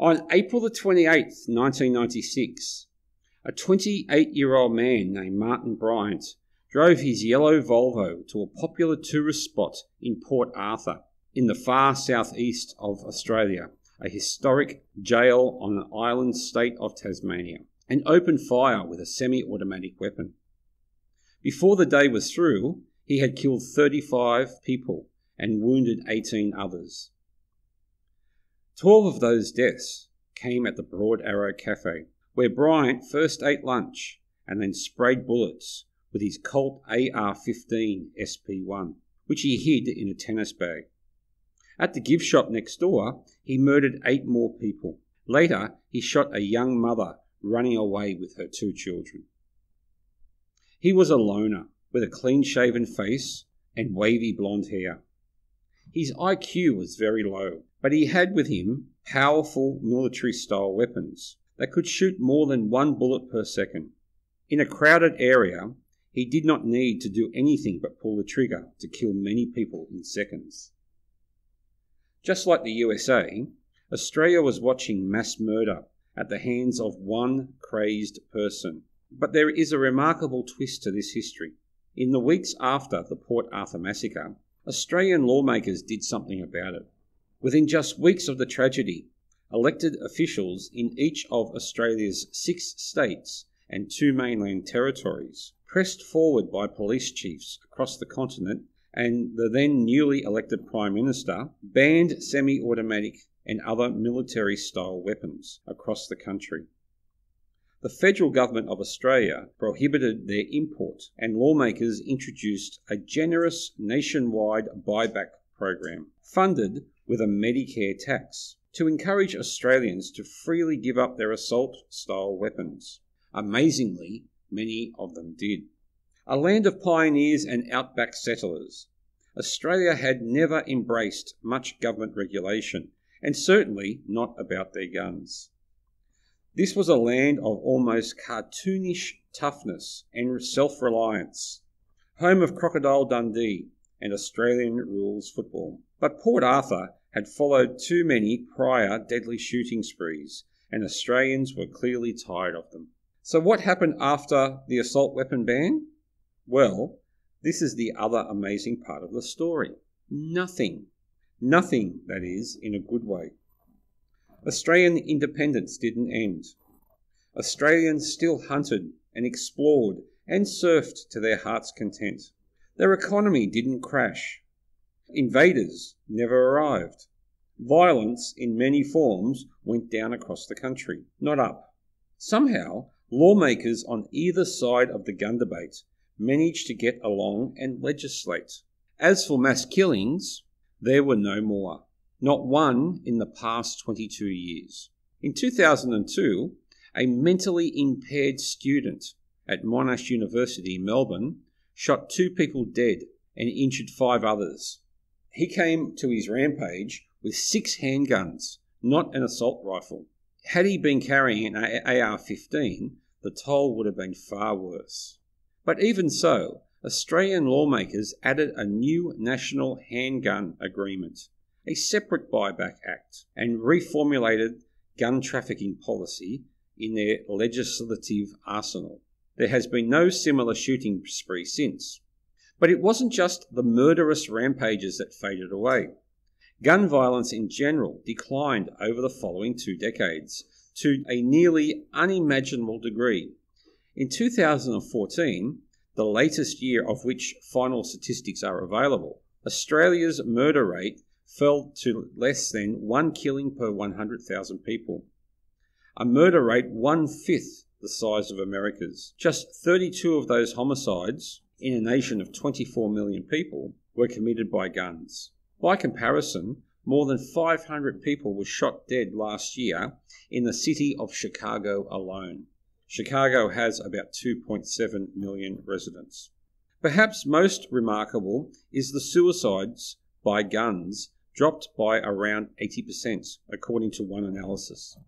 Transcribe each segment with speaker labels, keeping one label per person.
Speaker 1: On April the 28th, 1996, a 28 year old man named Martin Bryant drove his yellow Volvo to a popular tourist spot in Port Arthur in the far southeast of Australia, a historic jail on an island state of Tasmania, and opened fire with a semi automatic weapon. Before the day was through, he had killed 35 people and wounded 18 others. 12 of those deaths came at the Broad Arrow Cafe, where Bryant first ate lunch and then sprayed bullets with his Colt AR 15 SP 1, which he hid in a tennis bag. At the gift shop next door, he murdered eight more people. Later, he shot a young mother running away with her two children. He was a loner with a clean shaven face and wavy blonde hair. His IQ was very low, but he had with him powerful military style weapons that could shoot more than one bullet per second. In a crowded area, he did not need to do anything but pull the trigger to kill many people in seconds. Just like the USA, Australia was watching mass murder at the hands of one crazed person. But there is a remarkable twist to this history. In the weeks after the Port Arthur massacre, Australian lawmakers did something about it. Within just weeks of the tragedy, elected officials in each of Australia's six states and two mainland territories, pressed forward by police chiefs across the continent and the then newly elected Prime Minister, banned semi automatic and other military style weapons across the country. The federal government of Australia prohibited their import, and lawmakers introduced a generous nationwide buyback program funded with a Medicare tax to encourage Australians to freely give up their assault style weapons. Amazingly, many of them did. A land of pioneers and outback settlers, Australia had never embraced much government regulation, and certainly not about their guns. This was a land of almost cartoonish toughness and self reliance, home of Crocodile Dundee and Australian rules football. But Port Arthur had followed too many prior deadly shooting sprees, and Australians were clearly tired of them. So, what happened after the assault weapon ban? Well, this is the other amazing part of the story. Nothing. Nothing, that is, in a good way. Australian independence didn't end. Australians still hunted and explored and surfed to their heart's content. Their economy didn't crash. Invaders never arrived. Violence in many forms went down across the country, not up. Somehow, lawmakers on either side of the gun debate managed to get along and legislate. As for mass killings, there were no more, not one in the past 22 years. In 2002, a mentally impaired student at Monash University in Melbourne shot two people dead and injured five others. He came to his rampage with six handguns, not an assault rifle. Had he been carrying an AR 15, the toll would have been far worse. But even so, Australian lawmakers added a new national handgun agreement, a separate buyback act, and reformulated gun trafficking policy in their legislative arsenal. There has been no similar shooting spree since. But it wasn't just the murderous rampages that faded away. Gun violence in general declined over the following two decades to a nearly unimaginable degree in 2014, the latest year of which final statistics are available, Australia's murder rate fell to less than one killing per 100,000 people, a murder rate one fifth the size of America's. Just 32 of those homicides in a nation of 24 million people were committed by guns. By comparison, more than 500 people were shot dead last year in the city of Chicago alone. Chicago has about 2.7 million residents. Perhaps most remarkable is the suicides by guns dropped by around 80%, according to one analysis.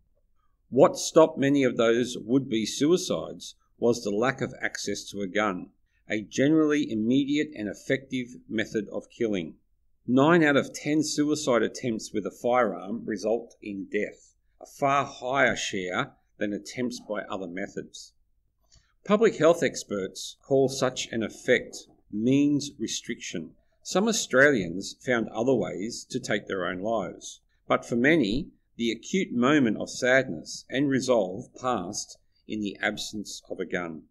Speaker 1: What stopped many of those would be suicides was the lack of access to a gun, a generally immediate and effective method of killing. Nine out of ten suicide attempts with a firearm result in death, a far higher share than attempts by other methods. Public health experts call such an effect means restriction. Some Australians found other ways to take their own lives, but for many, the acute moment of sadness and resolve passed in the absence of a gun.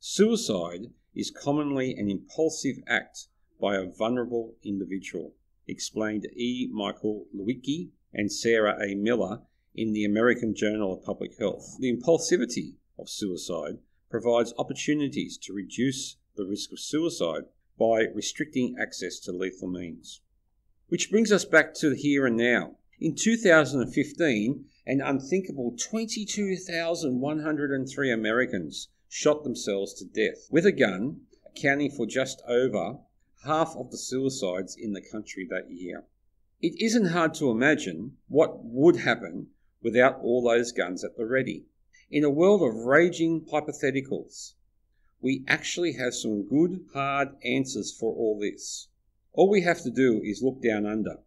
Speaker 1: Suicide is commonly an impulsive act by a vulnerable individual, explained E. Michael Lewiecki and Sarah A. Miller in the American Journal of Public Health. The impulsivity of suicide provides opportunities to reduce the risk of suicide by restricting access to lethal means. Which brings us back to the here and now. In 2015, an unthinkable 22,103 Americans shot themselves to death with a gun, accounting for just over half of the suicides in the country that year. It isn't hard to imagine what would happen without all those guns at the ready. In a world of raging hypotheticals, we actually have some good, hard answers for all this. All we have to do is look down under.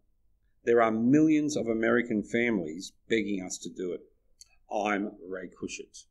Speaker 1: There are millions of American families begging us to do it. I'm Ray Kuschert.